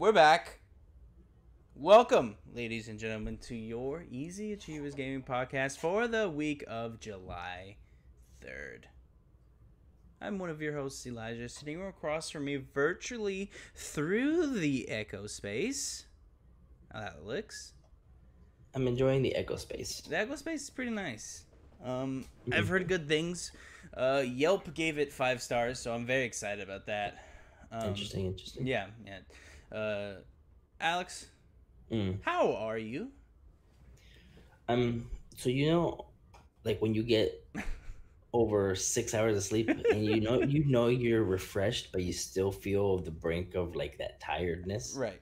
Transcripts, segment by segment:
we're back. Welcome, ladies and gentlemen, to your Easy Achievers Gaming Podcast for the week of July 3rd. I'm one of your hosts, Elijah, sitting across from me virtually through the Echo Space. How that looks. I'm enjoying the Echo Space. The Echo Space is pretty nice. Um, I've heard good things. Uh, Yelp gave it five stars, so I'm very excited about that. Um, interesting, interesting. Yeah, yeah. Uh, Alex, Mm. how are you? Um. So you know, like when you get over six hours of sleep, and you know you know you're refreshed, but you still feel the brink of like that tiredness. Right.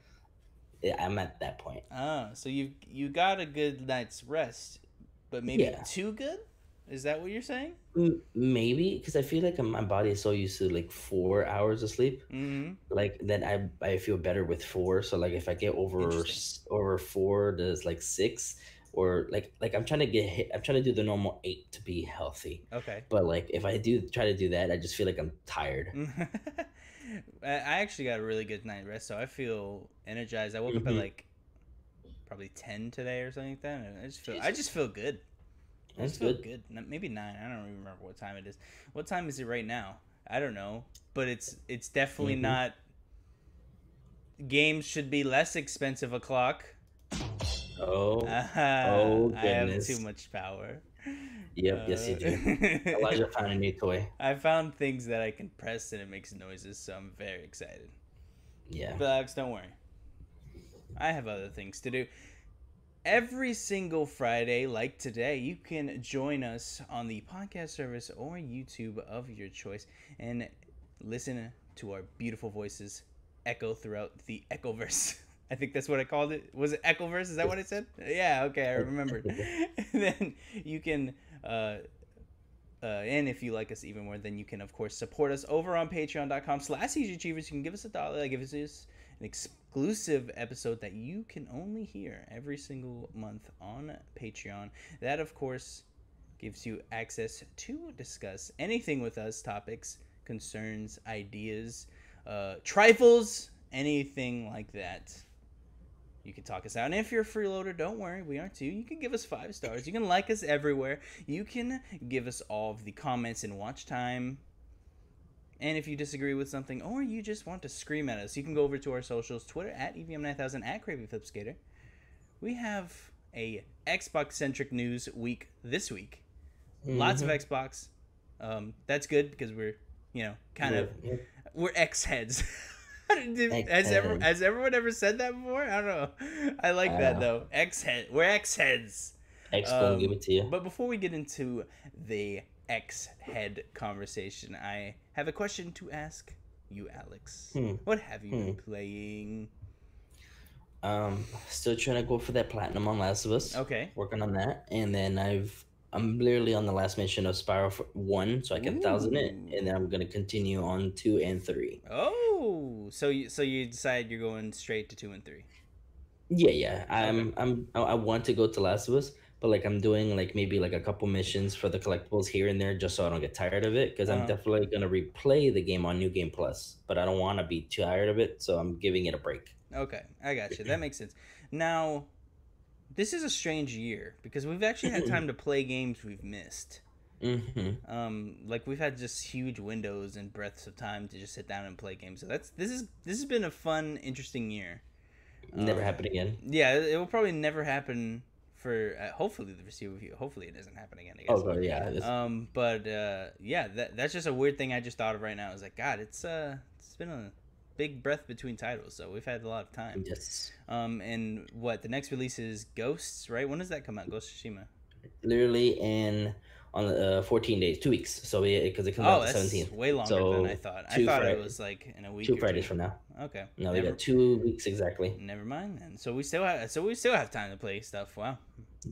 Yeah, I'm at that point. Oh, so you you got a good night's rest, but maybe Yeah. too good. Is that what you're saying? Maybe because I feel like my body is so used to like four hours of sleep, Mm-hmm. like then I I feel better with four. So like if I get over over four to like six, or like like I'm trying to get hit, I'm trying to do the normal eight to be healthy. Okay. But like if I do try to do that, I just feel like I'm tired. I actually got a really good night rest, so I feel energized. I woke up at Mhm. like probably ten today or something like that. I just feel I just feel good. That's good. good. Maybe nine. I don't even remember what time it is. What time is it right now? I don't know, but it's it's definitely Mhm. not. Games should be less expensive o'clock. Oh, oh, goodness! I have too much power. Yep, yes, you do. do. Elijah found a new toy. I found things that I can press and it makes noises, so I'm very excited. Yeah. But Alex, don't worry. I have other things to do. Every single Friday, like today, you can join us on the podcast service or YouTube of your choice and listen to our beautiful voices echo throughout the Echoverse. I think that's what I called it. Was it Echoverse? Is that what I said? Yeah, okay, I remembered. and then you can uh, uh, and if you like us even more, then you can of course support us over on patreon.com slash achievers. You can give us a dollar, give us an exclusive episode that you can only hear every single month on Patreon. That of course gives you access to discuss anything with us, topics, concerns, ideas, uh, trifles, anything like that. You can talk us out. And if you're a freeloader, don't worry, we are too. You can give us five stars. You can like us everywhere. You can give us all of the comments and watch time. And if you disagree with something or you just want to scream at us, you can go over to our socials Twitter at E EVM9000 at Crazy Flipskater. We have a Xbox centric news week this week. Lots of Mhm. Xbox. Um, that's good because we're, you know, kind of Yeah, we're X heads. has ever has everyone ever said that before? I don't know. I like I that don't though. X head. We're X heads. X Um, give it to you. But before we get into the X head conversation, I have a question to ask you, Alex. Hmm. What have you been Hmm. playing? Um, still trying to go for that platinum on Last of Us. Okay. Working on that, and then I've I'm literally on the last mission of Spyro for one, so I can thousand it, and then I'm gonna continue on two and three. Oh, so you so you decide you're going straight to two and three. Yeah, yeah. I'm I'm I I want to go to Last of Us, but like I'm doing like maybe like a couple missions for the collectibles here and there, just so I don't get tired of it. Because I'm Uh-huh. definitely gonna replay the game on New Game Plus, but I don't want to be too tired of it, so I'm giving it a break. Okay, I got you. That makes sense. Now, this is a strange year because we've actually had time to play games we've missed. hmm Um, like we've had just huge windows and breaths of time to just sit down and play games. So that's this is this has been a fun, interesting year. Never Um, happen again. Yeah, it will probably never happen for uh, hopefully the foreseeable future. Hopefully it doesn't happen again. I guess. Oh, yeah. Um, but uh, yeah, that that's just a weird thing I just thought of right now. I was like, God, it's uh, it's been a big breath between titles, so we've had a lot of time. yes. Um, and what the next release is Ghosts, right? When does that come out? Ghost of Tsushima. Literally in on uh, 14 days, two weeks. So because it comes Oh, out the that's 17th. way longer So, than I thought. I two thought it was like in a week. Two Fridays from now. Okay. No, we got two weeks exactly. never mind then. So we still have. So we still have time to play stuff. Wow.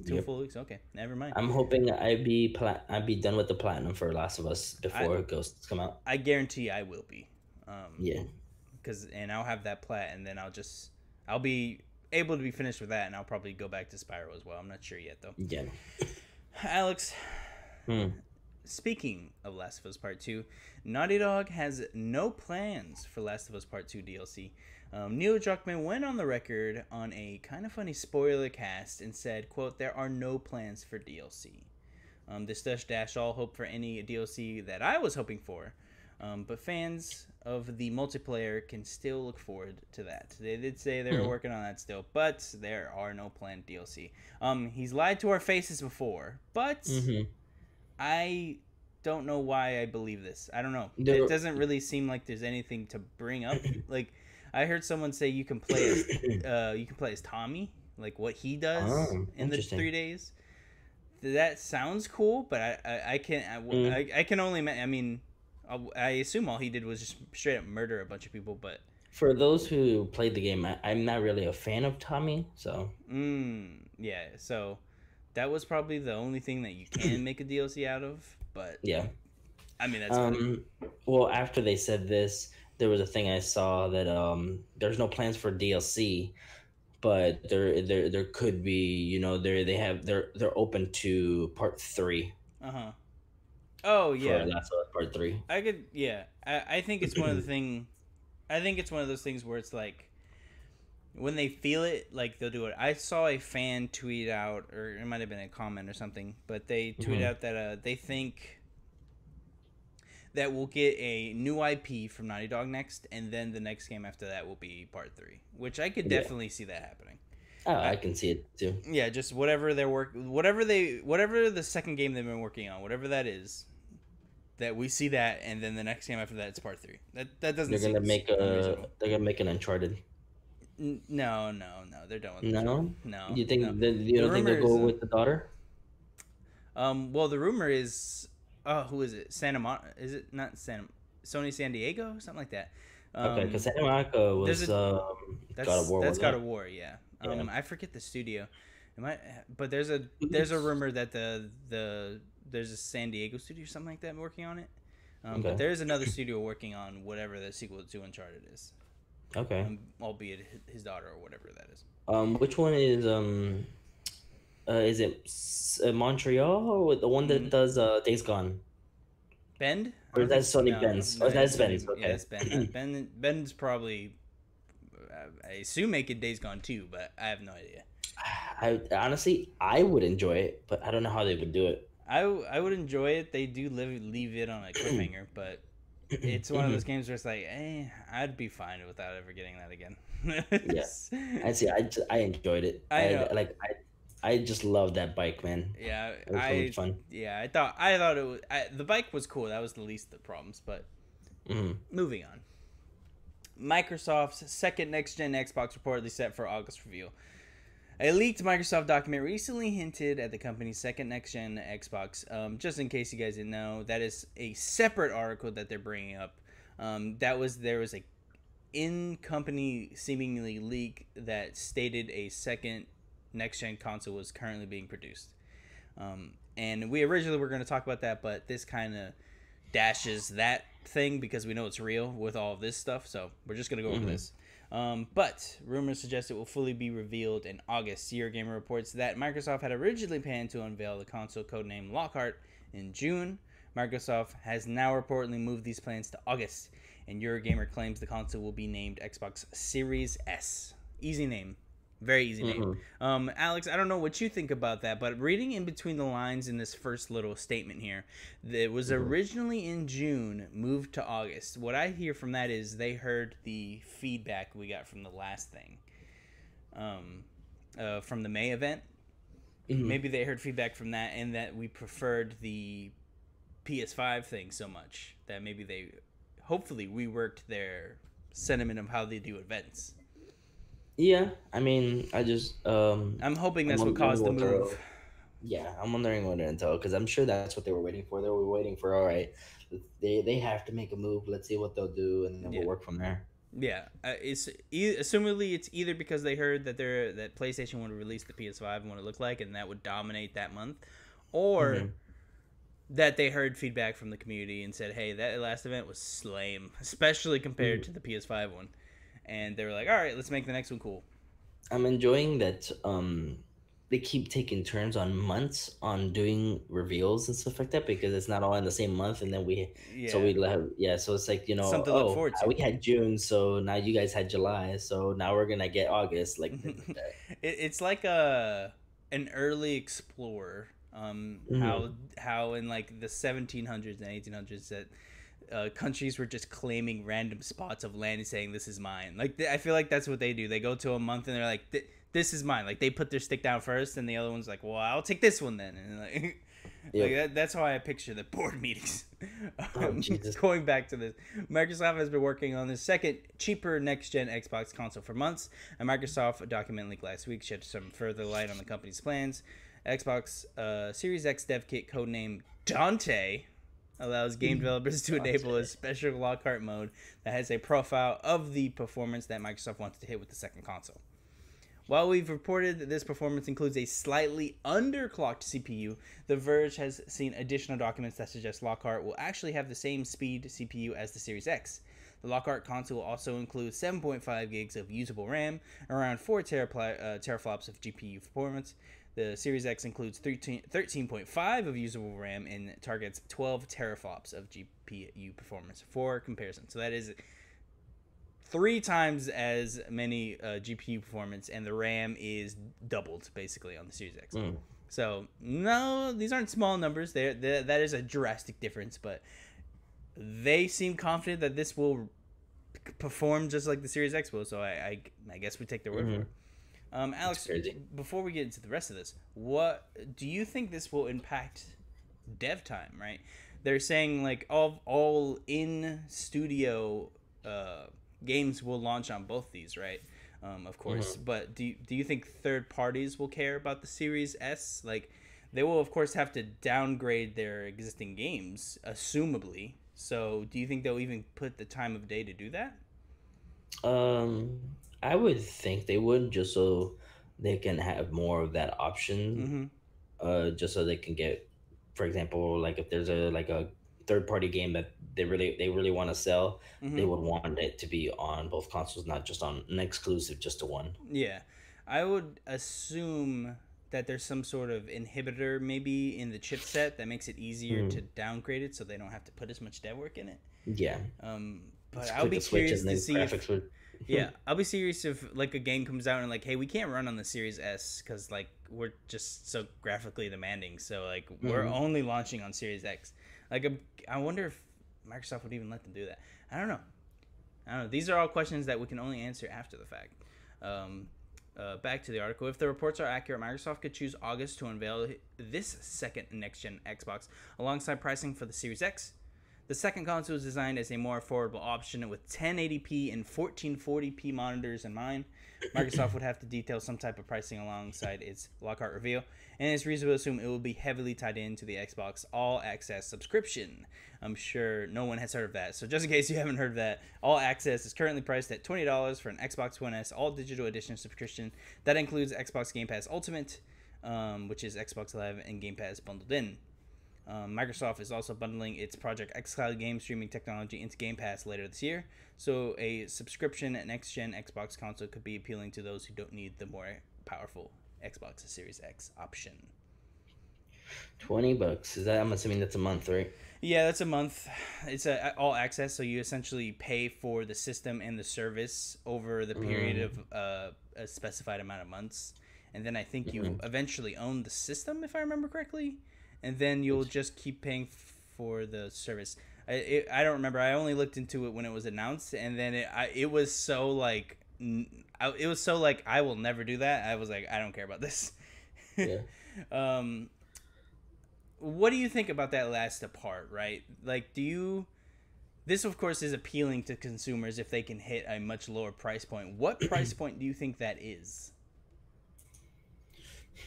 Two Yep. full weeks. Okay. Never mind. I'm hoping I'd be pla- I'd be done with the platinum for Last of Us before Ghosts come out. I guarantee I will be. Um, Yeah. Cause and I'll have that plat, and then I'll just I'll be able to be finished with that, and I'll probably go back to Spyro as well. I'm not sure yet though. Yeah. Alex, Hmm. Speaking of Last of Us Part 2, Naughty Dog has no plans for Last of Us Part 2 DLC. Um, Neil Druckmann went on the record on a kind of funny spoiler cast and said, "quote There are no plans for DLC. Um, this does dash all hope for any DLC that I was hoping for, um, but fans of the multiplayer can still look forward to that. They did say they were Mhm. working on that still, but there are no planned DLC. Um, he's lied to our faces before, but hmm I don't know why I believe this. I don't know. It doesn't really seem like there's anything to bring up. like I heard someone say you can play as uh, you can play as Tommy, like what he does Oh, in the three days. That sounds cool, but I I, I can I, Mm. I, I can only I mean I, I assume all he did was just straight up murder a bunch of people, but For those who played the game, I, I'm not really a fan of Tommy, so mm, yeah. So that was probably the only thing that you can make a DLC out of. But yeah. I mean that's funny. Um, well, after they said this, there was a thing I saw that um, there's no plans for DLC, but there there there could be. You know, they they have they're they're open to part three. uh huh. Oh yeah. for Last of Us Part Three. I could, yeah. I, I think it's one of the thing. I think it's one of those things where it's like, when they feel it, like they'll do it. I saw a fan tweet out, or it might have been a comment or something, but they tweeted Mhm. out that uh, they think that we'll get a new IP from Naughty Dog next, and then the next game after that will be Part Three, which I could Yeah. definitely see that happening. Oh, I can see it too. Yeah, just whatever they're work, whatever they, whatever the second game they've been working on, whatever that is, that we see that, and then the next game after that it's part three. That that doesn't. They're gonna make a unreasonable. they're gonna make an Uncharted. No, no, no. They're done with it. No, No. you think no. that you don't think they'll rumor go uh, with the daughter? Um. Well, the rumor is, oh, who is it? Santa Mon? Is it not Santa? Sony San Diego, something like that. Um, okay, because Santa Monica was a- um, That's God of War. that's God of War, yeah. Yeah. Um, I forget the studio. It might, but there's a there's a rumor that the the there's a San Diego studio or something like that working on it. Um, Okay. But there is another studio working on whatever the sequel to Uncharted is, Okay. um, albeit his daughter or whatever that is. Um, which one is um, uh, is it S- uh, Montreal or the one that Mhm. does uh Days Gone? Bend? Or is that think- Sony Bend's? Oh, that's Sony- okay. Yeah, Bend. Bend. Bend's probably. uh, I assume making Days Gone too, but I have no idea. I honestly I would enjoy it, but I don't know how they would do it. I, I would enjoy it. They do live, leave it on a cliffhanger, but it's one of those games where it's like, eh, I'd be fine without ever getting that again. Yes. I see. I, just, I enjoyed it. I I, know. like. I I just love that bike, man. yeah, It was I fun. yeah, I thought I thought it was I, the bike was cool. That was the least of the problems, but hmm moving on. Microsoft's second next gen Xbox reportedly set for August reveal. A leaked Microsoft document recently hinted at the company's second next gen Xbox. Um, just in case you guys didn't know, that is a separate article that they're bringing up. Um, that was there was a in company seemingly leak that stated a second next gen console was currently being produced. Um, and we originally were going to talk about that, but this kind of dashes that thing because we know it's real with all of this stuff. So we're just going to go over Mhm. this. Um, but rumors suggest it will fully be revealed in August. Eurogamer reports that Microsoft had originally planned to unveil the console codenamed Lockhart in June. Microsoft has now reportedly moved these plans to August, and Eurogamer claims the console will be named Xbox Series S. Easy name, very easy name. Mhm. Um, Alex, I don't know what you think about that, but reading in between the lines in this first little statement here, that was Mhm. originally in June, moved to August. What I hear from that is they heard the feedback we got from the last thing, um, uh, from the May event. Mhm. Maybe they heard feedback from that, and that we preferred the PS5 thing so much that maybe they, hopefully, reworked their sentiment of how they do events. Yeah, I mean, I just um, I'm hoping that's I'm what caused the move. yeah, I'm wondering what Intel because I'm sure that's what they were waiting for. They were waiting for all right, they they have to make a move. Let's see what they'll do, and then Yeah. we'll work from there. Yeah, uh, it's e- assumedly it's either because they heard that they're that PlayStation would release the PS5 and what it looked like, and that would dominate that month, or Mhm. that they heard feedback from the community and said, "Hey, that last event was lame, especially compared to the PS5 one," and they were like, "All right, let's make the next one cool." I'm enjoying that. Um, they keep taking turns on months on doing reveals and stuff like that because it's not all in the same month and then we Yeah. so we have yeah so it's like you know Something to look oh forward to. we had june so now you guys had july so now we're gonna get august like things like that. it, it's like a an early explorer. Um, Mhm. how how in like the 1700s and 1800s that uh, countries were just claiming random spots of land and saying this is mine. Like th- I feel like that's what they do. They go to a month and they're like, this is mine. Like they put their stick down first, and the other one's like, well, I'll take this one then. And like, like that, that's how I picture the board meetings. Oh, Um, Jesus. going back to this, Microsoft has been working on the second cheaper next gen Xbox console for months. A Microsoft document leak last week shed some further light on the company's plans. Xbox uh, Series X dev kit codenamed Dante allows game developers to enable a special Lockhart mode that has a profile of the performance that Microsoft wants to hit with the second console. While we've reported that this performance includes a slightly underclocked CPU, The Verge has seen additional documents that suggest Lockhart will actually have the same speed CPU as the Series X. The Lockhart console will also includes 7.5 gigs of usable RAM, around 4 terapli- uh, teraflops of GPU performance. The Series X includes 13, 13.5 of usable RAM and targets 12 teraflops of GPU performance for comparison. So that is three times as many uh, GPU performance, and the RAM is doubled basically on the Series X. Mm. So no, these aren't small numbers. There, that is a drastic difference, but they seem confident that this will perform just like the Series X will. So I, I, I guess we take their word Mhm. for it. Um, Alex, before we get into the rest of this, what do you think this will impact dev time? Right? They're saying like all all in studio uh, games will launch on both these, right? Um, of course, but do you, do you think third parties will care about the Series S? Like, they will of course have to downgrade their existing games, assumably. So, do you think they'll even put the time of day to do that? um i would think they would just so they can have more of that option Mm-hmm. uh just so they can get for example like if there's a like a third party game that they really they really want to sell Mm-hmm. they would want it to be on both consoles not just on an exclusive just to one Yeah, I would assume that there's some sort of inhibitor maybe in the chipset that makes it easier Hmm. to downgrade it, so they don't have to put as much dev work in it. yeah Um, but I'll be curious to see. If, would yeah, I'll be serious if like a game comes out and like, hey, we can't run on the Series S because like we're just so graphically demanding. So like we're Mhm. only launching on Series X. Like um, I wonder if Microsoft would even let them do that. I don't know. I don't know. These are all questions that we can only answer after the fact. Um, uh, back to the article. If the reports are accurate, Microsoft could choose August to unveil this second next gen Xbox alongside pricing for the Series X. The second console is designed as a more affordable option with 1080p and 1440p monitors in mind. Microsoft would have to detail some type of pricing alongside its Lockhart reveal, and it's reasonable to assume it will be heavily tied into the Xbox All Access subscription. I'm sure no one has heard of that, so just in case you haven't heard of that, All Access is currently priced at $20 for an Xbox One S All Digital Edition subscription. That includes Xbox Game Pass Ultimate, um, which is Xbox Live and Game Pass bundled in. Um, Microsoft is also bundling its Project xCloud game streaming technology into Game Pass later this year, so a subscription next gen Xbox console could be appealing to those who don't need the more powerful Xbox Series X option. 20 bucks is that i'm assuming that's a month right Yeah, that's a month. It's a all access, so you essentially pay for the system and the service over the period of uh, a specified amount of months, and then I think you Mhm. eventually own the system, if I remember correctly, and then you'll just keep paying for the service. I it, I don't remember. I only looked into it when it was announced, and then it I, it was so like n- I, it was so like I will never do that. I was like I don't care about this. yeah um what do you think about that last part right like do you this of course is appealing to consumers if they can hit a much lower price point what price point do you think that is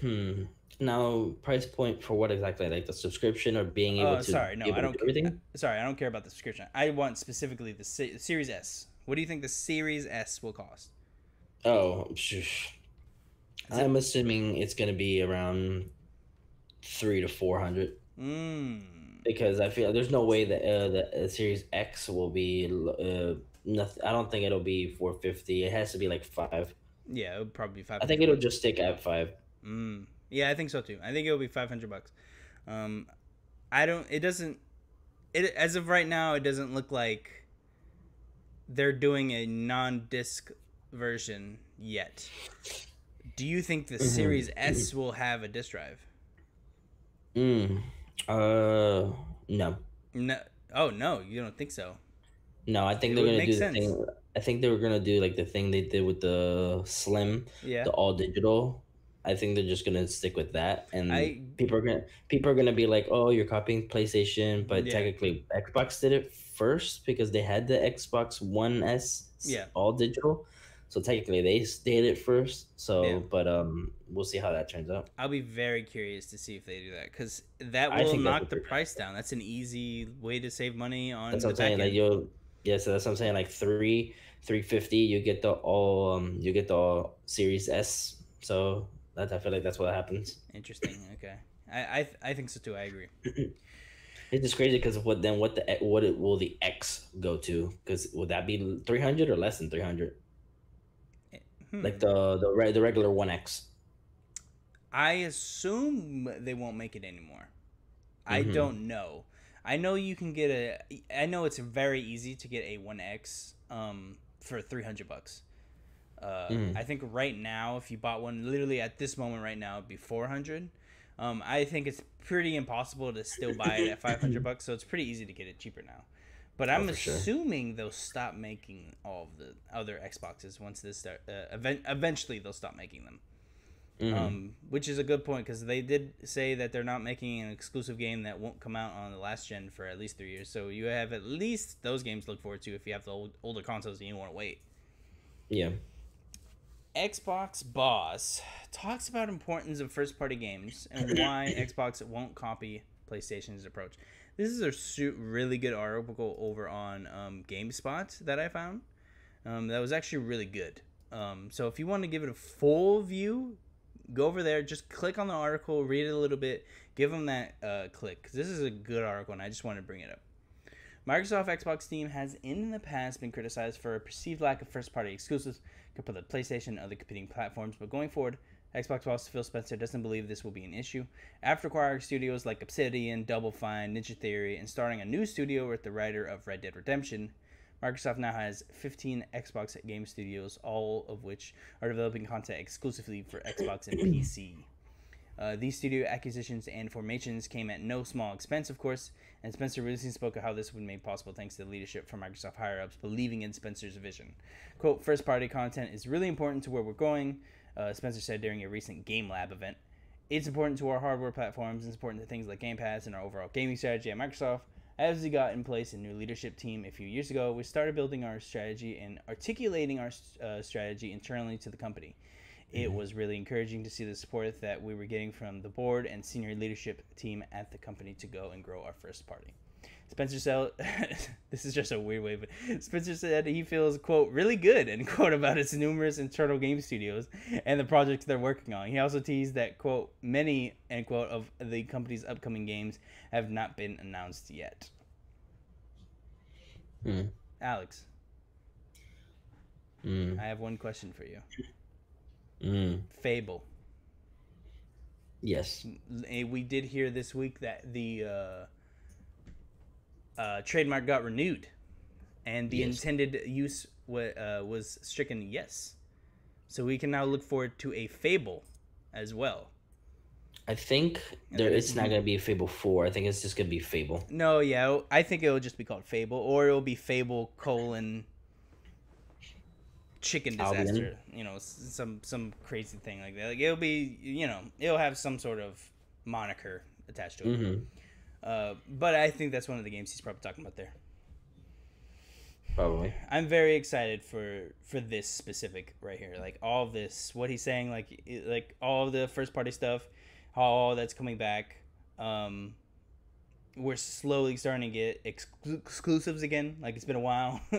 hmm. Now price point for what exactly? Like the subscription or being able oh to sorry no i don't do everything? Sorry i don't care about the subscription. I want specifically the Se- series s. What do you think the series s will cost? Oh. I'm assuming it's going to be around three to four hundred. Mm. because i feel there's no way that uh, the uh, series x will be uh nothing i don't think it'll be 450 it has to be like five. Yeah it would probably be five i think it'll just stick at five Mm. Yeah, I think so too. I think it'll be five hundred bucks. Um, I don't. It doesn't. It as of right now, it doesn't look like they're doing a non-disc version yet. Do you think the Mhm. Series S will have a disc drive? Mm. Uh, no, No. Oh no, you don't think so? no. I think It they're gonna do the thing. I think they were gonna do like the thing they did with the Slim, Yeah. the all digital. I think they're just gonna stick with that, and I- people are gonna people are gonna be like, "Oh, you're copying PlayStation," but Yeah. technically Xbox did it first because they had the Xbox One S, Yeah. all digital. So technically, they did it first. So, Yeah. but um, we'll see how that turns out. I'll be very curious to see if they do that because that will knock the price down. That's an easy way to save money on That's the what I'm saying. Like you'll, yeah. So that's what I'm saying. Like three, three fifty. You get the all. Um, you get the all Series S. So that I feel like that's what happens. Interesting. Okay. I, I I think so too. I agree. It's just crazy because of what then? What the what it, will the X go to? Because would that be three hundred or less than three hundred? Hmm. Like the the re- the regular One X. I assume they won't make it anymore. I Mhm. don't know. I know you can get a. I know it's very easy to get a One X um, for three hundred bucks. Uh, Mm. I think right now, if you bought one, literally at this moment right now, it'd be four hundred. Um, I think it's pretty impossible to still buy it at five hundred bucks, so it's pretty easy to get it cheaper now. But I'm Oh, sure. assuming they'll stop making all of the other Xboxes once this start. Uh, event- eventually, they'll stop making them Mhm. um, which is a good point because they did say that they're not making an exclusive game that won't come out on the last gen for at least three years. So you have at least those games to look forward to if you have the old, older consoles and you want to wait. yeah. Xbox boss talks about importance of first party games and why Xbox won't copy PlayStation's approach. This is a su- really good article over on um, GameSpot that I found. Um, that was actually really good. Um, so if you want to give it a full view, go over there. Just click on the article, read it a little bit, give them that uh, click this is a good article, and I just wanted to bring it up. Microsoft Xbox Steam has in the past been criticized for a perceived lack of first-party exclusives compared to PlayStation and other competing platforms, but going forward, Xbox boss Phil Spencer doesn't believe this will be an issue. After acquiring studios like Obsidian, Double Fine, Ninja Theory, and starting a new studio with the writer of Red Dead Redemption, Microsoft now has 15 Xbox game studios, all of which are developing content exclusively for Xbox and PC. Uh, these studio acquisitions and formations came at no small expense, of course, and Spencer recently spoke of how this was made possible thanks to the leadership from Microsoft higher ups believing in Spencer's vision. Quote, first party content is really important to where we're going, uh, Spencer said during a recent Game Lab event. It's important to our hardware platforms, and it's important to things like Game Pass and our overall gaming strategy at Microsoft. As we got in place a new leadership team a few years ago, we started building our strategy and articulating our uh, strategy internally to the company. It was really encouraging to see the support that we were getting from the board and senior leadership team at the company to go and grow our first party. Spencer said, "This is just a weird way, but Spencer said he feels quote really good end quote about its numerous internal game studios and the projects they're working on. He also teased that quote many end quote of the company's upcoming games have not been announced yet. Hmm. Alex, Mm. I have one question for you. Mm. Fable. Yes. We did hear this week that the uh, uh, trademark got renewed, and the Yes. intended use wa- uh, was stricken yes. So we can now look forward to a Fable as well. I think there it's not gonna be a Fable Four. I think it's just gonna be Fable. No, yeah, I think it'll just be called Fable, or it'll be Fable colon chicken disaster. You know, some some crazy thing like that. Like it'll be, you know, it'll have some sort of moniker attached to it. hmm Uh, but I think that's one of the games he's probably talking about there. Probably. I'm very excited for for this specific right here. Like all of this, what he's saying, like like all the first party stuff, how all that's coming back. Um, we're slowly starting to get exclu- exclusives again. Like it's been a while.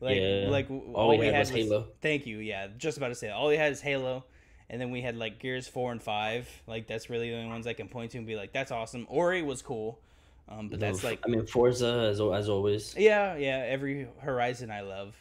like Yeah. like All we had was Halo. Thank you. Yeah, just about to say. it. All we had is Halo. And then we had like Gears four and five. Like that's really the only ones I can point to and be like, "That's awesome." Ori was cool, um, but that's like I mean Forza as as always. yeah, yeah. Every Horizon I love.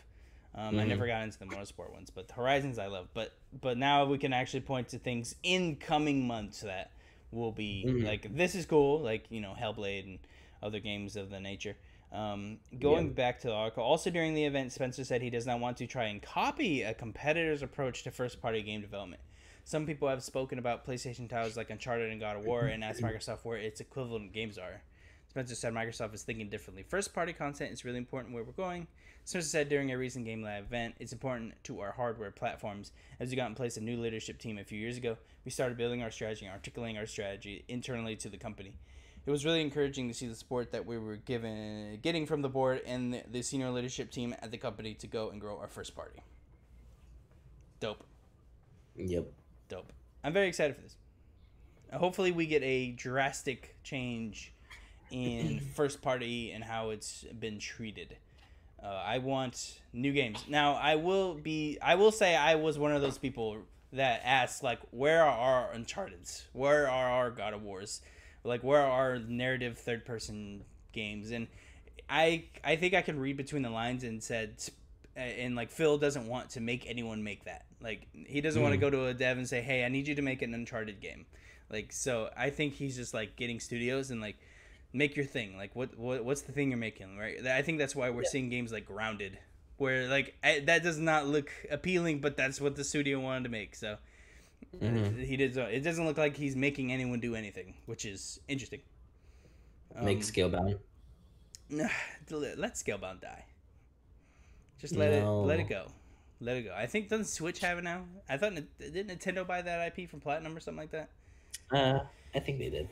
Um, I Mhm. never got into the motorsport ones, but the Horizons I love. But but now we can actually point to things in coming months that will be Mhm. like this is cool, like you know Hellblade and other games of the nature. Um, going Yeah. back to the article, also during the event, Spencer said he does not want to try and copy a competitor's approach to first party game development. Some people have spoken about PlayStation titles like Uncharted and God of War and asked Microsoft where its equivalent games are. Spencer said Microsoft is thinking differently. First party content is really important where we're going. Spencer said during a recent Game Lab event, it's important to our hardware platforms. As we got in place a new leadership team a few years ago, we started building our strategy and articulating our strategy internally to the company. It was really encouraging to see the support that we were given, getting from the board and the, the senior leadership team at the company to go and grow our first party. Dope, Yep. dope. I'm very excited for this. Hopefully, we get a drastic change in first party and how it's been treated. Uh, I want new games. Now, I will be. I will say I was one of those people that asked, like, where are our Uncharted's? Where are our God of Wars? Like, where are narrative third person games? And I, I think I can read between the lines and said, uh, and like Phil doesn't want to make anyone make that. Like, he doesn't want to Mm. go to a dev and say, hey, I need you to make an Uncharted game. Like, so I think he's just like getting studios and like make your thing. Like, what, what what's the thing you're making, right? I think that's why we're Yeah. seeing games like Grounded, where like I, that does not look appealing, but that's what the studio wanted to make. So Mhm. he did. It doesn't look like he's making anyone do anything, which is interesting. Make Um, Scalebound. let Scalebound die. Just let it let it go. Let it go. I think doesn't Switch have it now? I thought didn't Nintendo buy that IP from Platinum or something like that. Uh, I think they did.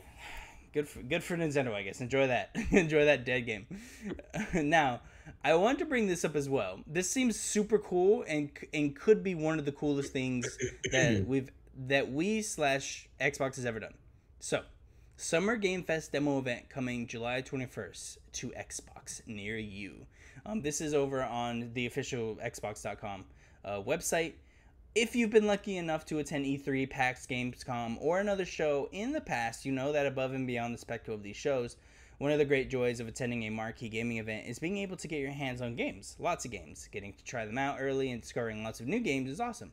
Good for good for Nintendo, I guess. Enjoy that. Enjoy that dead game. now, I want to bring this up as well. This seems super cool and and could be one of the coolest things that we've that we slash Xbox has ever done. So, Summer Game Fest demo event coming July 21st to Xbox near you. Um, this is over on the official Xbox.com uh, website. If you've been lucky enough to attend E E3, PAX, Gamescom, or another show in the past, you know that above and beyond the spectacle of these shows, one of the great joys of attending a marquee gaming event is being able to get your hands on games. Lots of games. Getting to try them out early and discovering lots of new games is awesome.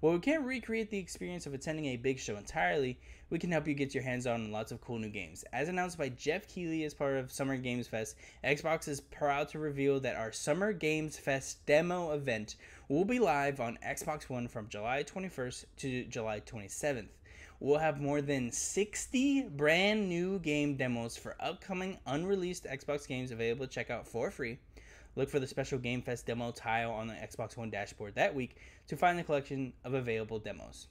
While we can't recreate the experience of attending a big show entirely, we can help you get your hands on lots of cool new games. As announced by Geoff Keighley as part of Summer Games Fest, Xbox is proud to reveal that our Summer Games Fest demo event will be live on Xbox One from July 21st to July 27th. We'll have more than 60 brand new game demos for upcoming unreleased Xbox games available to check out for free. Look for the special Game Fest demo tile on the Xbox One dashboard that week to find the collection of available demos.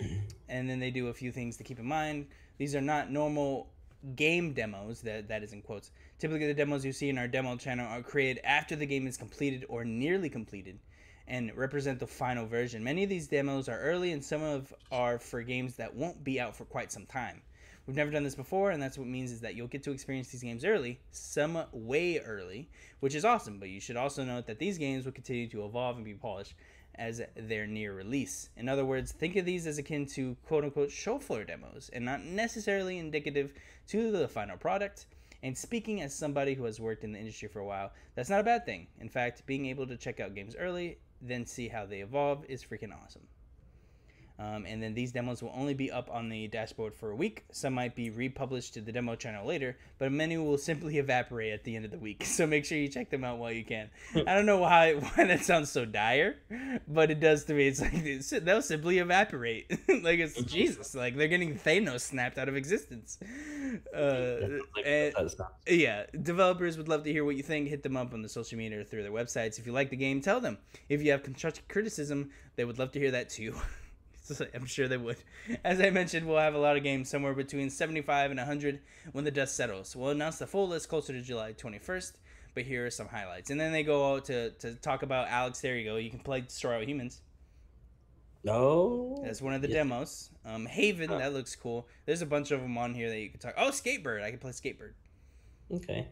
and then they do a few things to keep in mind. These are not normal game demos, that, that is in quotes. Typically, the demos you see in our demo channel are created after the game is completed or nearly completed and represent the final version. Many of these demos are early, and some of are for games that won't be out for quite some time. We've never done this before, and that's what means is that you'll get to experience these games early, some way early, which is awesome. But you should also note that these games will continue to evolve and be polished as they're near release. In other words, think of these as akin to quote unquote show floor demos and not necessarily indicative to the final product. And speaking as somebody who has worked in the industry for a while, that's not a bad thing. In fact, being able to check out games early, then see how they evolve is freaking awesome. Um, and then these demos will only be up on the dashboard for a week. Some might be republished to the demo channel later, but many will simply evaporate at the end of the week. So make sure you check them out while you can. I don't know why why that sounds so dire, but it does to me. It's like they'll simply evaporate. like it's Jesus. Like they're getting Thanos snapped out of existence. Uh, and- yeah, developers would love to hear what you think. Hit them up on the social media or through their websites. If you like the game, tell them. If you have constructive criticism, they would love to hear that too. So I'm sure they would. As I mentioned, we'll have a lot of games somewhere between 75 and 100 when the dust settles. We'll announce the full list closer to July 21st, but here are some highlights. And then they go out to, to talk about Alex. There you go. You can play Destroy All Humans. No. That's one of the Yeah. demos. Um, Haven, Huh. that looks cool. There's a bunch of them on here that you can talk. Oh, Skatebird. I can play Skatebird. Okay.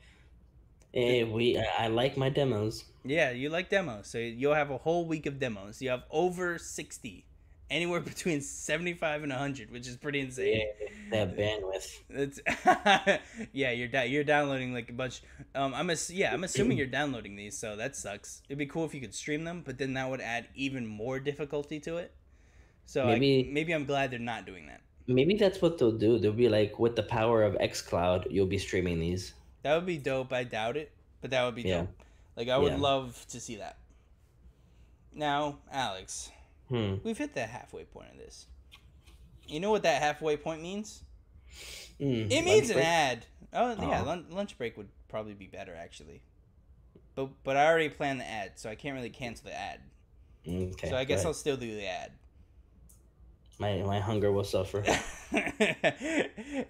Hey, we. I, I like my demos. Yeah, you like demos, so you'll have a whole week of demos. You have over sixty anywhere between 75 and 100 which is pretty insane. Yeah, that bandwidth. It's yeah you're da- you're downloading like a bunch um i'm ass- yeah i'm assuming you're downloading these so that sucks. It'd be cool if you could stream them but then that would add even more difficulty to it. So maybe I, maybe i'm glad they're not doing that. Maybe that's what they'll do. They'll be like with the power of xcloud you'll be streaming these. That would be dope i doubt it but that would be yeah. dope. Like i would yeah. love to see that. Now alex Hmm. We've hit the halfway point of this. You know what that halfway point means? Mm, it means an ad. Oh yeah, lunch, lunch break would probably be better actually. But but I already planned the ad, so I can't really cancel the ad. Okay. So I guess I'll still do the ad my my hunger will suffer.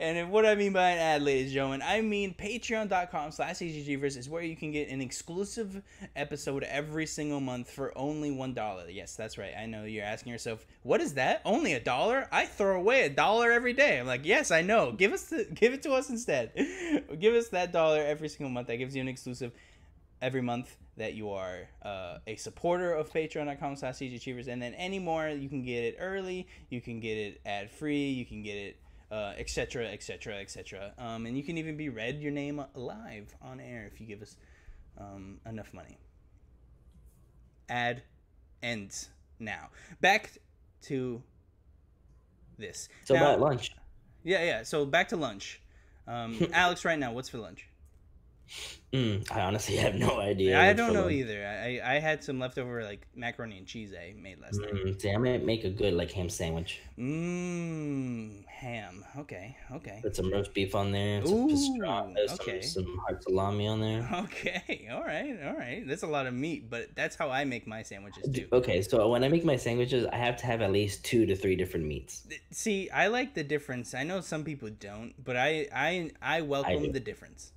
and what I mean by an ad, ladies and gentlemen, I mean patreon.com slash AGGverse is where you can get an exclusive episode every single month for only one dollar. Yes, that's right. I know you're asking yourself, what is that? Only a dollar? I throw away a dollar every day. I'm like, yes, I know. Give us the, give it to us instead. give us that dollar every single month. That gives you an exclusive every month that you are uh, a supporter of patreon.com slash Achievers. And then any more, you can get it early, you can get it ad free, you can get it, etc., etc., etc. And you can even be read your name live on air if you give us um, enough money. Ad ends now. Back to this. So now, about lunch. Yeah, yeah. So back to lunch. Um, Alex, right now, what's for lunch? Mm, I honestly have no idea. I don't know either. I, I had some leftover like macaroni and cheese I made last mm, night. See, I might make a good like ham sandwich. Mmm, ham. Okay, okay. Put some roast beef on there. Some pastrami, okay. Some, some hard salami on there. Okay, all right, all right. That's a lot of meat, but that's how I make my sandwiches too. Okay, so when I make my sandwiches, I have to have at least two to three different meats. See, I like the difference. I know some people don't, but I I I welcome I the difference.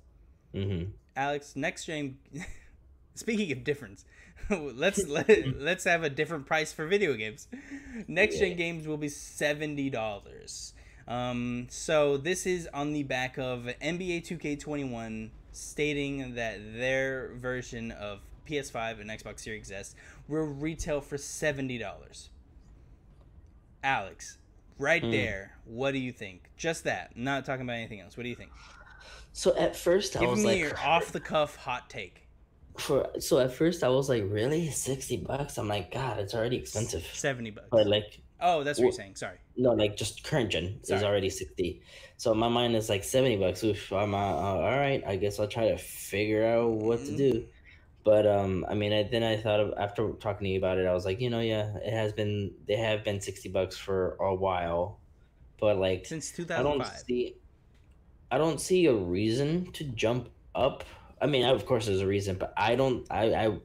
Mm-hmm. Alex, next game. Speaking of difference, let's let, let's have a different price for video games. Next yeah. gen games will be seventy dollars. Um, so this is on the back of NBA 2K21 stating that their version of PS5 and Xbox Series S will retail for seventy dollars. Alex, right mm. there, what do you think? Just that. Not talking about anything else. What do you think? So at first I Give was me like, your off the cuff hot take. For so at first I was like, really sixty bucks? I'm like, God, it's already expensive. Seventy bucks. But like, oh, that's what you're saying. Sorry. No, like just current gen Sorry. is already sixty. So my mind is like seventy bucks. Oof, I'm uh, all right. I guess I'll try to figure out what mm-hmm. to do. But um, I mean, I, then I thought of after talking to you about it, I was like, you know, yeah, it has been they have been sixty bucks for a while, but like since two thousand five. I don't see a reason to jump up. I mean, of course, there's a reason, but I don't. I I,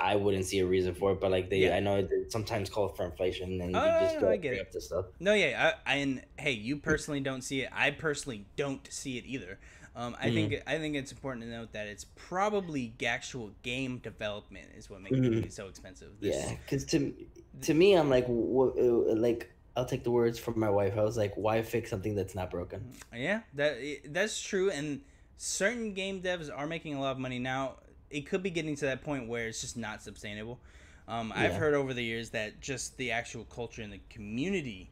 I wouldn't see a reason for it. But like they, yeah. I know they sometimes call it for inflation, and uh, you just go get up this stuff. No, yeah, I, I, and hey, you personally don't see it. I personally don't see it either. Um, I mm-hmm. think I think it's important to note that it's probably actual game development is what makes mm-hmm. it so expensive. This, yeah, because to to me, I'm like, what, like I'll take the words from my wife. I was like, "Why fix something that's not broken?" Yeah, that that's true. And certain game devs are making a lot of money now. It could be getting to that point where it's just not sustainable. Um, yeah. I've heard over the years that just the actual culture and the community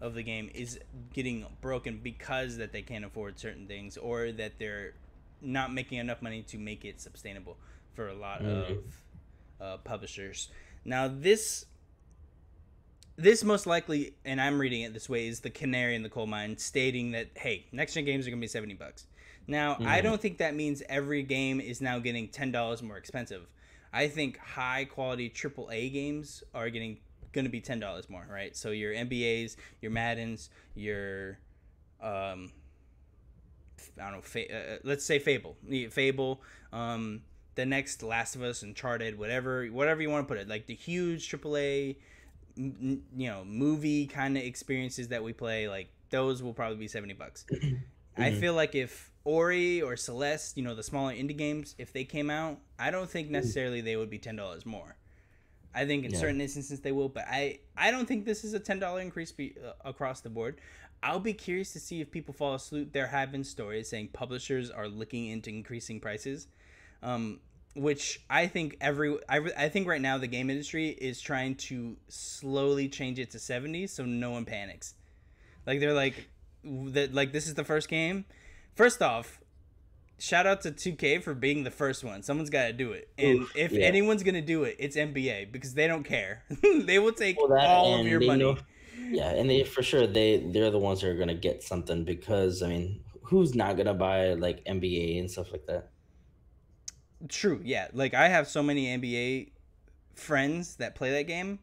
of the game is getting broken because that they can't afford certain things or that they're not making enough money to make it sustainable for a lot mm-hmm. of uh, publishers. Now this this most likely, and I'm reading it this way, is the canary in the coal mine stating that hey, next gen games are gonna be seventy bucks. Now, mm-hmm. I don't think that means every game is now getting ten dollars more expensive. I think high quality AAA games are getting gonna be ten dollars more, right? So your NBA's, your Madden's, your um, I don't know, fa- uh, uh let's say Fable, Fable, um, the next Last of Us, Uncharted, whatever, whatever you want to put it, like the huge AAA you know movie kind of experiences that we play like those will probably be 70 bucks. Mm-hmm. i feel like if ori or celeste you know the smaller indie games if they came out i don't think necessarily they would be $10 more. I think in yeah. certain instances they will but i i don't think this is a $10 increase be, uh, across the board. I'll be curious to see if people fall asleep there have been stories saying publishers are looking into increasing prices. Um, which I think every I, I think right now the game industry is trying to slowly change it to 70 so no one panics. Like they're like that like this is the first game. First off, shout out to 2K for being the first one. Someone's got to do it. And Oof, if yeah. anyone's going to do it, it's NBA because they don't care. they will take Well, that all of your money. know- yeah, and they for sure they they're the ones that are gonna get something because I mean, who's not gonna buy like NBA and stuff like that? True, yeah. Like I have so many NBA friends that play that game.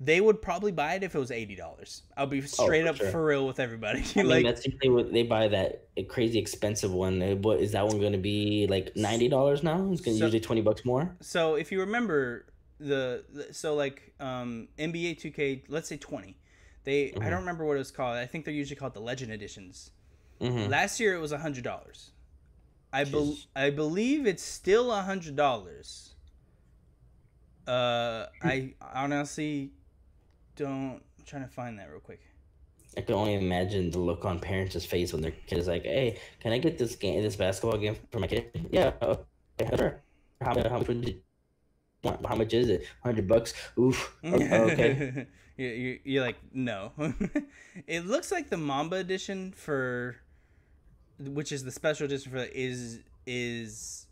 They would probably buy it if it was eighty dollars. I'll be straight Oh, for up sure. for real with everybody. I mean, like, that's usually what they buy that crazy expensive one. What is that one going to be like ninety dollars now? It's going to So- usually twenty bucks more. so if you remember the, the so like um NBA Two K, let's say twenty. They I Mhm. don't remember what it was called. I think they're usually called the Legend editions. Mm-hmm. Last year it was a hundred dollars. I bel I believe it's still a hundred dollars. Uh, I honestly don't. I'm trying to find that real quick. I can only imagine the look on parents' face when their kid is like, "Hey, can I get this game, this basketball game for my kid?" Yeah, okay, sure. How, how much would you want? How much is it? Hundred bucks. Oof. okay. you, you, you're like no. it looks like the Mamba edition for, which is the special edition for is is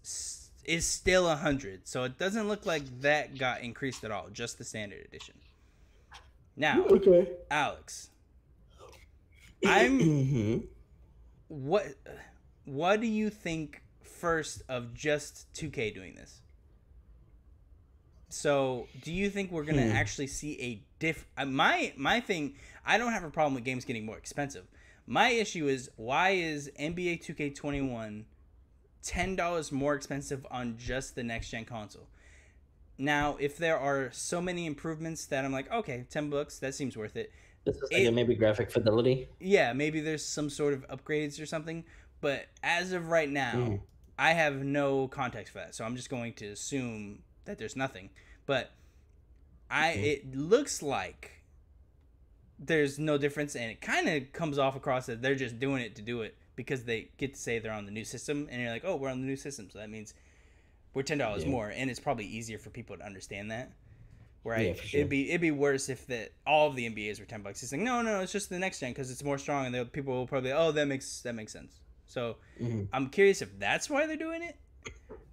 is still a hundred. So it doesn't look like that got increased at all. Just the standard edition. Now, Okay. Alex, I'm Mhm. what what do you think first of just 2K doing this? So, do you think we're gonna Hmm. actually see a diff? uh, My my thing, I don't have a problem with games getting more expensive. My issue is why is NBA 2K21 ten dollars more expensive on just the next gen console? Now, if there are so many improvements that I'm like, okay, ten bucks, that seems worth it This is like It- maybe graphic fidelity. yeah, maybe there's some sort of upgrades or something. But as of right now, Mm. I have no context for that, so I'm just going to assume that there's nothing. But I, Mhm. it looks like there's no difference, and it kind of comes off across that they're just doing it to do it because they get to say they're on the new system, and you're like, oh, we're on the new system, so that means we're ten dollars Yeah. more, and it's probably easier for people to understand that. Right? Yeah, sure. It'd be it'd be worse if that all of the NBAs were ten bucks. It's like no, no, it's just the next gen because it's more strong, and the people will probably oh that makes that makes sense. So Mhm. I'm curious if that's why they're doing it.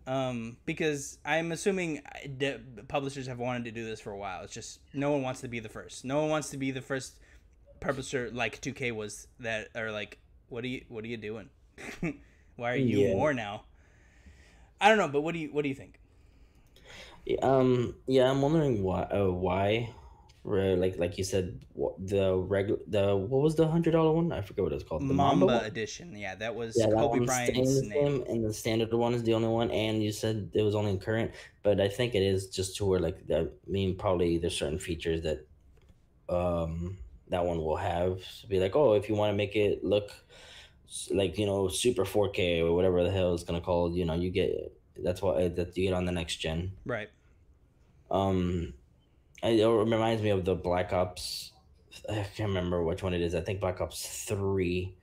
Um, because I'm assuming uh, publishers have wanted to do this for a while. It's just no one wants to be the first. No one wants to be the first publisher like 2K was that are like, what are you what are you doing? why are you Yeah. more now? I don't know, but what do you what do you think? Yeah, Um. Yeah, I'm wondering why. Uh, why? Like, like you said, the regular, the what was the hundred dollar one? I forget what it's called. The Mamba, one? edition, yeah, that was Yeah, that Kobe Bryant's name. and the standard one is the only one. And you said it was only in current, but I think it is just to where like that. I mean, probably there's certain features that, um, that one will have. So be like, oh, if you want to make it look like you know super 4K or whatever the hell it's gonna call, you know, you get that's what that you get on the next gen. Right. Um, it reminds me of the Black Ops. I can't remember which one it is. I think Black Ops Three.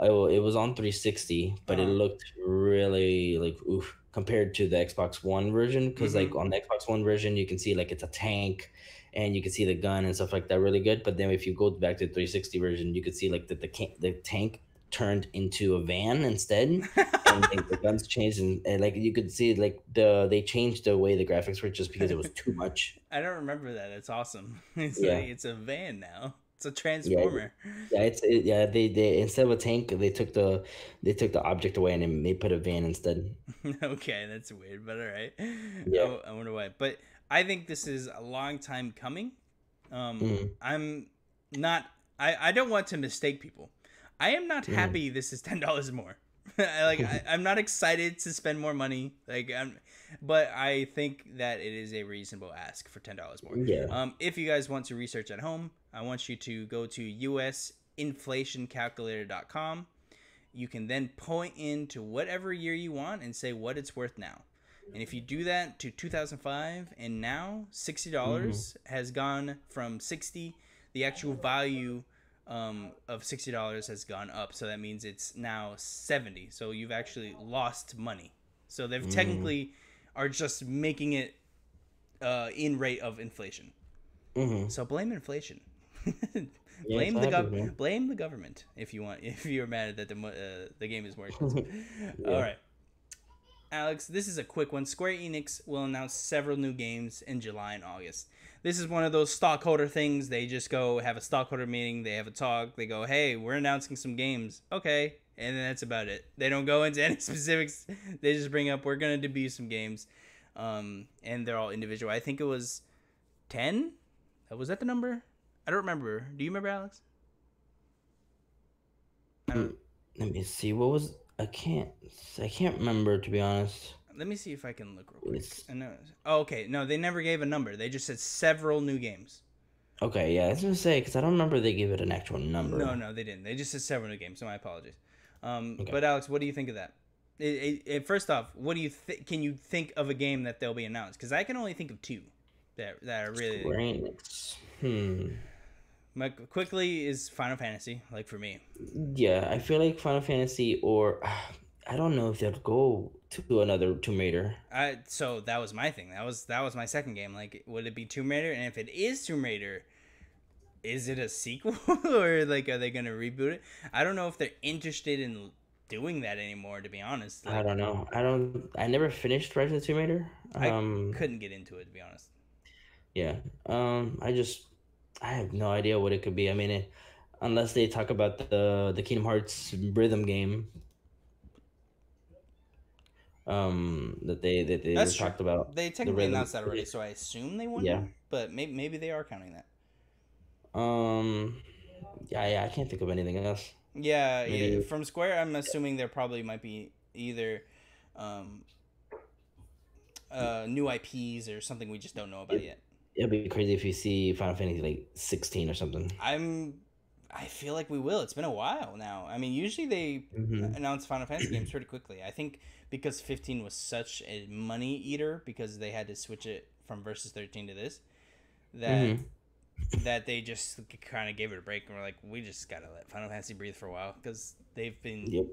Oh, it was on 360, but it Uh-huh. looked really like oof compared to the Xbox One version. Because like on the Xbox One version, you can see like it's a tank, and you can see the gun and stuff like that really good. But then if you go back to the 360 version, you could see like that the the tank turned into a van instead and like, the guns changed and, and like you could see like the they changed the way the graphics were just because it was too much I don't remember that. It's awesome. It's Yeah. like it's a van now. It's a transformer. yeah it's it, yeah they they instead of a tank they took the they took the object away and then they put a van instead okay, that's weird, but all right. Yeah. I, I wonder why. But I think this is a long time coming. Um, Mhm. I'm not. I, I don't want to mistake people. I am not Mhm. happy. This is ten dollars more. Like I, I'm not excited to spend more money. Like I'm, but I think that it is a reasonable ask for ten dollars more. yeah Um, if you guys want to research at home, I want you to go to usinflationcalculator.com. You can then point into whatever year you want and say what it's worth now. And if you do that to 2005 and now, $60 has gone from 60 the actual value um, of $60 has gone up. So that means it's now 70. So you've actually lost money. So they've Mm. technically are just making it uh, in rate of inflation. Mm-hmm. So blame inflation. Blame that's the what happens, gov- man. blame the government if you want if you're mad that the uh, the game is more expensive. Yeah. All right. Alex, this is a quick one. Square Enix will announce several new games in July and August. This is one of those stockholder things. They just go have a stockholder meeting, they have a talk, they go, "Hey, we're announcing some games." Okay, and then that's about it. They don't go into any specifics. They just bring up we're going to debut some games. Um, and they're all individual. I think it was 10? Was that the number? I don't remember. Do you remember, Alex? Don't, Let me see. What was I can't I can't remember to be honest. Let me see if I can look real quick. I know. Oh, okay. No, they never gave a number. They just said several new games. okay, yeah, I was gonna say because I don't remember they gave it an actual number. No, no, they didn't. They just said several new games. So my apologies. Um, Okay. But Alex, what do you think of that? It, it, it, first off, what do you think? Can you think of a game that they'll be announced? Because I can only think of two that that are really. Enix. Hmm. My, quickly is Final Fantasy, like for me. Yeah, I feel like Final Fantasy or I don't know if they'll go to another Tomb Raider. I so that was my thing. That was that was my second game. Like, would it be Tomb Raider? And if it is Tomb Raider, is it a sequel or like are they gonna reboot it? I don't know if they're interested in doing that anymore. To be honest, I don't know. I don't. I never finished Rise of the Tomb Raider. I Um. couldn't get into it to be honest. Yeah. Um. I just. I have no idea what it could be. I mean, it, unless they talk about the the Kingdom Hearts rhythm game. Um. That they that they talked about. They technically rhythm- announced that already, so I assume they won. Yeah. but maybe maybe they are counting that. Um. Yeah. Yeah. I can't think of anything else. Yeah, yeah. From Square, I'm assuming there probably might be either um, uh, new IPs or something we just don't know about yet. It'd be crazy if you see Final Fantasy like sixteen or something. I'm. I feel like we will. It's been a while now. I mean, usually they Mhm. announce Final Fantasy games pretty quickly. I think because 15 was such a money eater because they had to switch it from versus 13 to this that Mhm. that they just kind of gave it a break and were like, we just gotta let Final Fantasy breathe for a while because they've been Yep.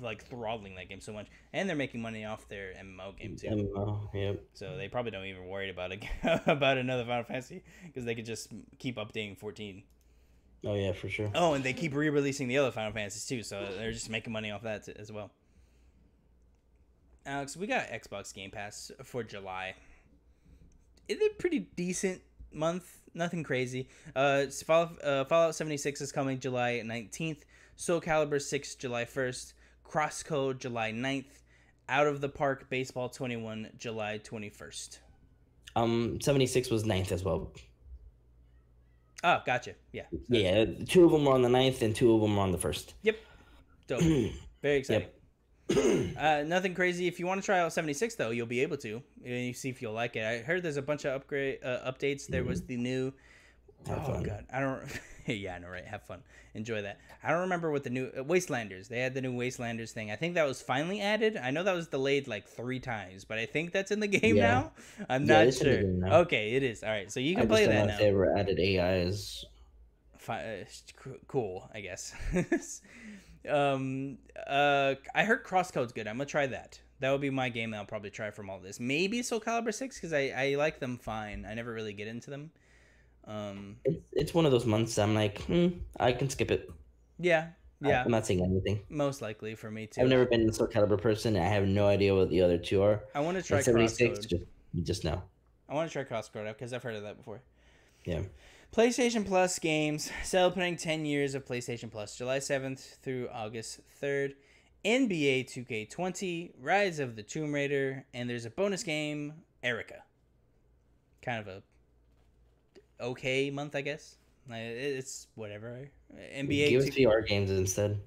like throttling that game so much, and they're making money off their MMO game too. MMO, yep. So they probably don't even worry about it about another Final Fantasy because they could just keep updating 14. Oh yeah, for sure. Oh, and they keep re-releasing the other Final Fantasies too, so they're just making money off that t- as well. Alex, we got Xbox Game Pass for July. It's a pretty decent month, nothing crazy. Uh, it's Fall, uh, Fallout 76 is coming July 19th. Soul Calibur 6 July 1st. Crosscode July 9th. Out of the Park Baseball 21 July 21st. Um, seventy six was ninth as well. Oh, gotcha. Yeah. Yeah, two of them were on the ninth, and two of them were on the first. Yep. Dope. Very exciting. Uh, nothing crazy. If you want to try out 76 though, you'll be able to. And you see if you'll like it. I heard there's a bunch of upgrade uh, updates. There was the new. Have oh fun. god, I don't. yeah, I know, right? Have fun, enjoy that. I don't remember what the new uh, Wastelanders. They had the new Wastelanders thing. I think that was finally added. I know that was delayed like three times, but I think that's in the game Yeah. now. I'm Yeah, not it's in the sure. Okay, it is. All right, so you I can just play that now. if they ever added AIs. Fi- uh, cool, I guess. um, uh, I heard Crosscode's good. I'm gonna try that. That would be my game that I'll probably try from all this. Maybe Soul Calibur Six because I I like them fine. I never really get into them. Um, It's it's one of those months. I'm like, hmm, I can skip it. yeah, yeah, I'm not saying anything. most likely for me too. I've never been a Soul Calibur person. I have no idea what the other two are. I want to try 76, Crosscode. just, just know. I want to try Crosscode because I've heard of that before. Yeah. PlayStation Plus games celebrating 10 years of PlayStation Plus, July 7th through August 3rd. NBA 2K20, Rise of the Tomb Raider, and there's a bonus game, Erica. Kind of a okay month, I guess. It's whatever. NBA. Give us 2K VR games instead.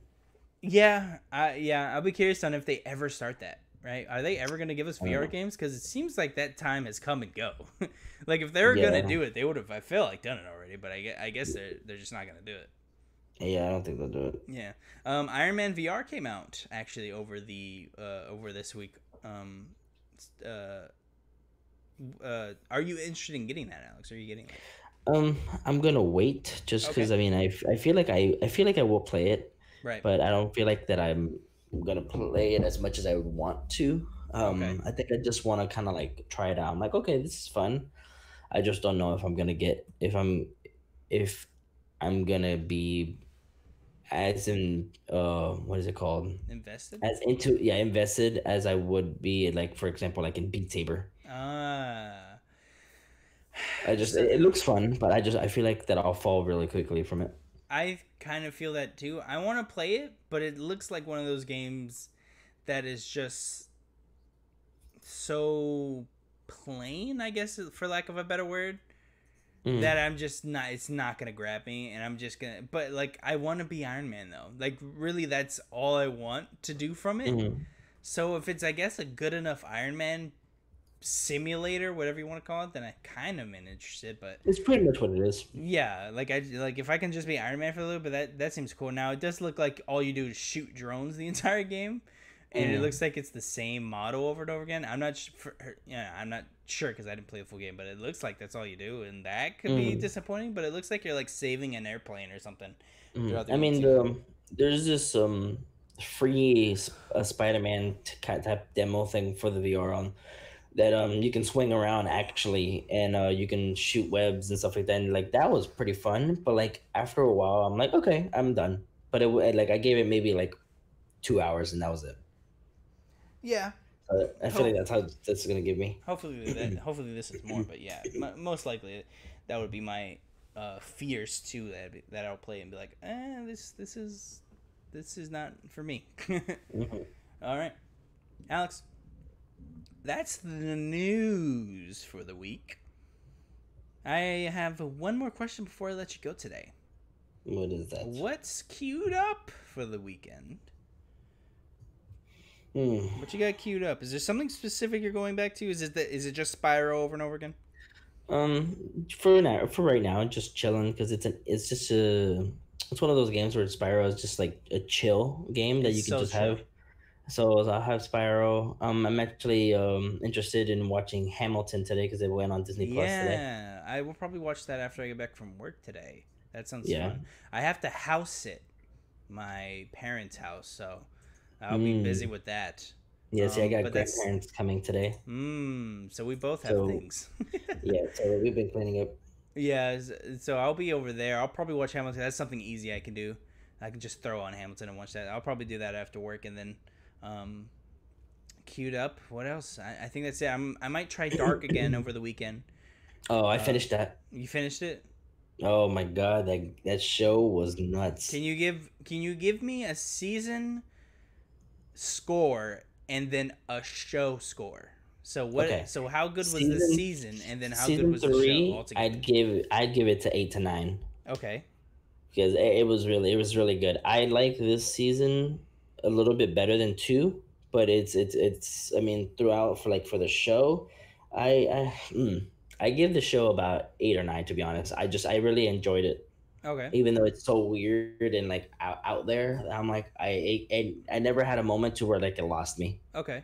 yeah, I, yeah. I'll be curious on if they ever start that. Right? Are they ever going to give us VR know. games? Because it seems like that time has come and go. like if they were going to do it, they would have. I feel like done it already, but I, I guess they're they're just not going to do it. Yeah, I don't think they'll do it. Yeah. Um, Iron Man VR came out actually over the uh, over this week. Um, uh, uh, are you interested in getting that, Alex? Are you getting it? Um, I'm gonna wait just because I mean I, I feel like I I feel like I will play it, Right. but I don't feel like that I'm gonna play it as much as I would want to. Um, Okay. I think I just want to kind of like try it out. I'm like, okay, this is fun. I just don't know if I'm gonna get if I'm if I'm gonna be as in uh what is it called Invested. as into yeah invested as I would be like for example like in Beat Saber. Ah. I just it, it looks fun, but I just I feel like that I'll fall really quickly from it. I kind of feel that too. I want to play it, but it looks like one of those games that is just so plain, I guess, for lack of a better word, Mm. that I'm just not. It's not gonna grab me, and I'm just gonna. But like, I want to be Iron Man though. Like, really, that's all I want to do from it. Mhm. So if it's, I guess, a good enough Iron Man simulator, whatever you want to call it, then I kind of am interested. But It's pretty much what it is. yeah, like I like if I can just be Iron Man for a little bit, that that seems cool. Now it does look like all you do is shoot drones the entire game, and it Mm. looks like it's the same model over and over again. I'm not sh- for, yeah, I'm not sure because I didn't play the full game, but it looks like that's all you do, and that could be Mm. disappointing. But it looks like you're like saving an airplane or something. The I mean, the, there's this um free uh, Spider-Man t- type demo thing for the VR on that um you can swing around actually, and uh you can shoot webs and stuff like that. And like that was pretty fun. But like after a while, I'm like, okay, I'm done. But it like I gave it maybe like two hours, and that was it. Yeah, Uh, I feel like that's how that's gonna give me. hopefully that hopefully this is more, but yeah, m- most likely that would be my uh, fears too. That that I'll play and be like, eh, this this is this is not for me. Mhm. All right, Alex. That's the news for the week. I have one more question before I let you go today. What is that? What's queued up for the weekend? Hmm. What you got queued up? Is there something specific you're going back to? Is it the, is it just Spyro over and over again? Um, for now, for right now, just chilling because it's an it's just a it's one of those games where Spyro is just like a chill game that you can so just chill. have. So I'll have Spyro. Um, I'm actually um interested in watching Hamilton today because it went on Disney Plus today. Yeah, I will probably watch that after I get back from work today. That sounds Yeah. fun. I have to house sit my parents' house, so I'll be Mm. busy with that. Yeah, see, I Um, got that's- grandparents coming today. Mm, so we both have So- things. Yeah, so we've been cleaning up. yeah, so I'll be over there. I'll probably watch Hamilton. That's something easy I can do. I can just throw on Hamilton and watch that. I'll probably do that after work and then um, queued up. What else? I, I think that's it. I'm, I might try Dark again over the weekend. Oh, I Uh, finished that. You finished it? Oh my god, that that show was nuts. Can you give Can you give me a season score and then a show score? So what? Okay. So how good was the Season- season, and then how good Season was the show altogether? I'd give I'd give it to eight to nine. Okay. because it, it was really it was really good. I like this season a little bit better than two, but it's it's it's I mean throughout for like for the show, I I mm, I give the show about eight or nine to be honest. I just I really enjoyed it, Okay. even though it's so weird and like out, out there. I'm like I, I I never had a moment to where like it lost me. Okay.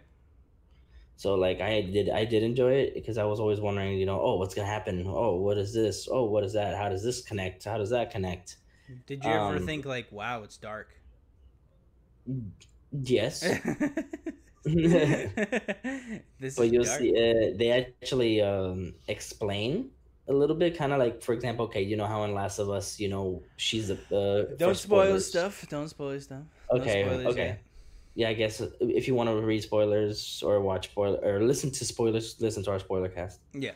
So like I did I did enjoy it because I was always wondering you know oh what's gonna happen oh what is this oh what is that how does this connect how does that connect Did you ever Um, think like, wow, it's dark? Yes. this but is you'll dark. see uh, they actually um, explain a little bit kind of like for example okay you know how in last of us you know she's a uh, Don't spoil stuff. Don't spoil stuff. Okay spoilers okay yet. yeah i guess if you want to read spoilers or watch spoiler or listen to spoilers listen to our spoiler cast Yeah.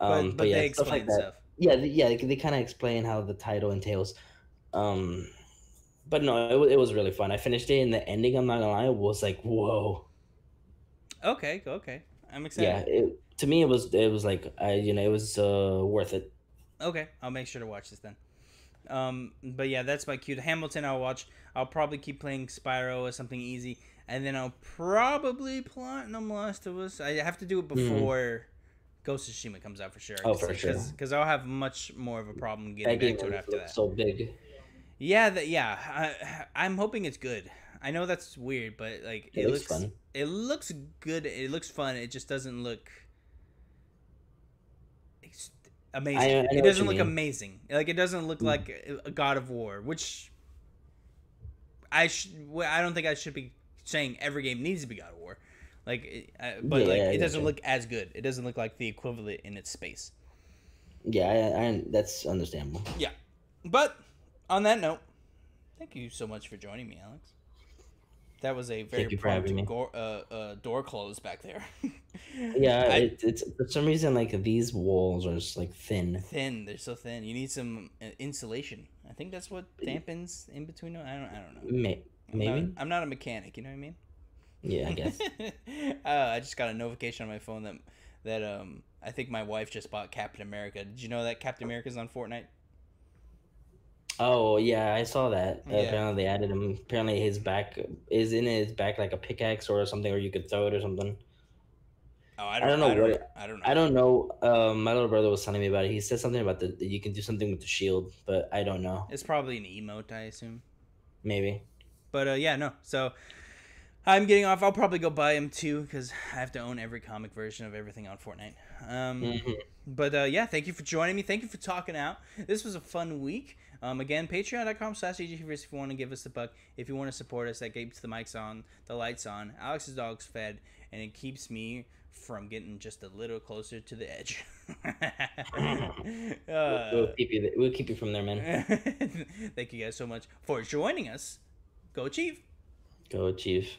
um but, but, yeah they stuff like that stuff. yeah yeah they, they kind of explain how the title entails um but no it, it was really fun i finished it and the ending i'm not gonna lie was like whoa Okay. Okay. I'm excited. yeah it, to me it was it was like i you know it was uh worth it Okay, I'll make sure to watch this then. Um, but yeah, that's my cue. Hamilton, I'll watch. I'll probably keep playing Spyro or something easy, and then I'll probably platinum Last of Us. I have to do it before Ghost of Tsushima comes out for sure. Mm-hmm. Oh, for sure. Because I'll have much more of a problem getting game back to it after that. so big Yeah, yeah. I, I'm hoping it's good. I know that's weird, but like It it, looks looks fun. it looks good. It looks fun. It just doesn't look amazing. I- I it doesn't look mean. amazing. Like it doesn't look Mm. like a- God of War, which I sh- I don't think I should be saying every game needs to be God of War. Like, uh, but like Yeah, it doesn't look as good. It doesn't look like the equivalent in its space. Yeah, I, I, that's understandable. Yeah, but on that note, thank you so much for joining me, Alex. That was a very prompt go- uh, uh, door close back there. Yeah, I- it, it's for some reason like these walls are just like thin. thin. They're so thin. You need some uh, insulation. I think that's what dampens in between. them. I don't. I don't know. May, I'm maybe. Not, I'm not a mechanic. You know what I mean? Yeah, I guess. uh, I just got a notification on my phone that that um I think my wife just bought Captain America. Did you know that Captain America's on Fortnite? Oh yeah, I saw that. Yeah. Apparently they added him. Apparently his back is in his back like a pickaxe or something, or you could throw it or something. Oh, I don't don't, know I don't, what- I don't know. I don't know. Um, my little brother was telling me about it. He said something about the that you can do something with the shield, but I don't know. It's probably an emote, I assume. Maybe. But uh, yeah, no. So I'm getting off. I'll probably go buy him too because I have to own every comic version of everything on Fortnite. Um, Mhm. But uh, yeah, thank you for joining me. Thank you for talking out. This was a fun week. Um, again, patreon.com slash easyachievers if you want to give us a buck. If you want to support us, that keeps the mics on, the lights on, Alex's dog's fed, and it keeps me from getting just a little closer to the edge. we'll, uh, we'll keep you. We'll keep you from there, man. thank you guys so much for joining us. Go Chief. Go, Chief.